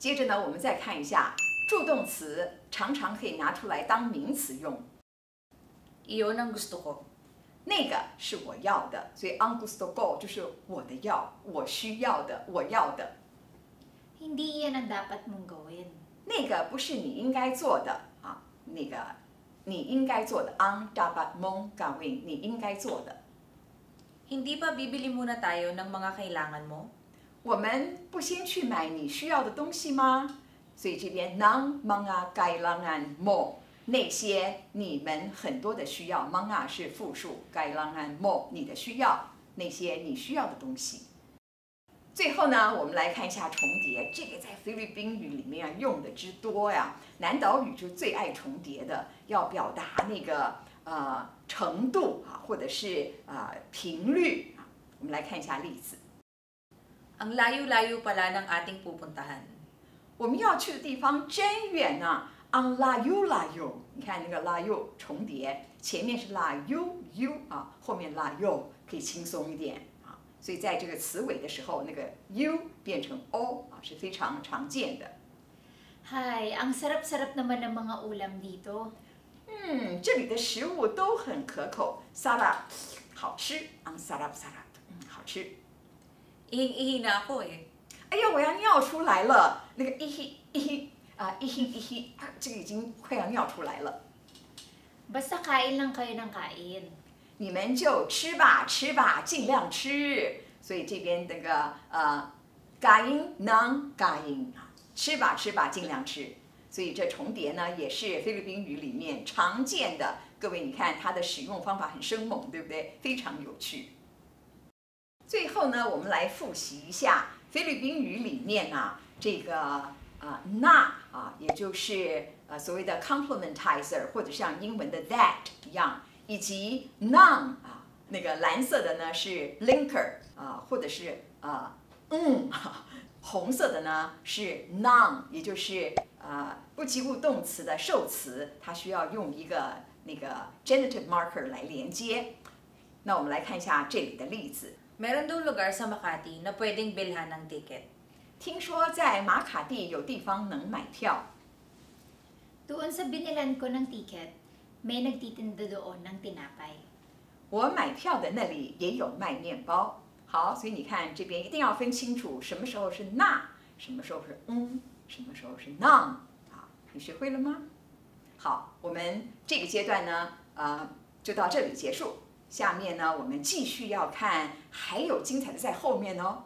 接着呢，我们再看一下助动词，常常可以拿出来当名词用。Iyon ang gusto go，那个是我要的，所以 ang gusto go 就是我的要，我需要的，我要的。Hindi yan ang dapat mong gawin. 那个不是你应该做的啊，那个你应该做的 ang dapat mong gawin，你应该做的。Hindi ba bibili muna tayo ng mga kailangan mo? 我们不先去买你需要的东西吗？所以这边 non mga kailangan mo 那些你们很多的需要，mga 是复数，gai lang an mo 你的需要，那些你需要的东西。最后呢，我们来看一下重叠，这个在菲律宾语里面啊用的之多呀。南岛语就最爱重叠的，要表达那个呃程度啊，或者是呃频率啊。我们来看一下例子。Ang layo-layo pala ng ating pupuntahan. 我们要去的地方真远呐、on la u la u，你看那个 la u 重叠，前面是 la u 啊，后面 la u 可以轻松一点啊。所以在这个词尾的时候，那个 u 变成 o 啊是非常常见的。Hay, ang sarap-sarap naman ng mga ulam dito. 嗯，这里的食物都很可口，sara 好吃，on sara sara，嗯，好吃。Ihing-ihi na ako eh. 哎呀，我要尿出来了，那个一嘿一嘿啊一嘿一嘿啊，这个已经快要尿出来了。Basta kain lang kayo ng kain. 你们就吃吧，吃吧，尽量吃。所以这边那个呃，嘎音 non 嘎音啊，吃吧，吃吧，尽量吃。所以这重叠呢，也是菲律宾语里面常见的。各位，你看它的使用方法很生猛，对不对？非常有趣。最后呢，我们来复习一下菲律宾语里面呢、这个啊、那啊，也就是呃所谓的 complementizer，或者像英文的 that 一样，以及 none 啊，那个蓝色的呢是 linker 啊，或者是啊嗯，红色的呢是 noun，也就是呃不及物动词的受词，它需要用一个那个 genitive marker 来连接。那我们来看一下这里的例子。Meron daw lugar sa Makati na pwedeng bilhan ng ticket. 听说在马卡蒂有地方能买票，Doon sa binilan ko ng ticket, may nagtitinda doon ng tinapay. 我买票的那里也有卖面包。好，所以你看这边一定要分清楚什么时候是那，什么时候是嗯，什么时候是 none。好，你学会了吗？好，我们这个阶段呢，呃，就到这里结束。下面呢，我们继续要看，还有精彩的在后面哦。